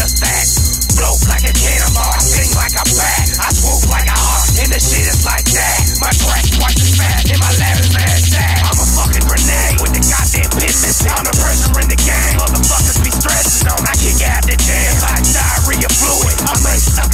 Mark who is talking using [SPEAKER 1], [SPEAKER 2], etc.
[SPEAKER 1] just that. float like a cannonball, sing like a bat. I swoop like a hawk, and the shit is like that. My trash twice as fat, and my lab is mad sad. I'm a fucking grenade with the goddamn business. I'm the pressure in the game. Motherfuckers be stressing on, I kick out the jam. Like diarrhea fluid, I'm a stuck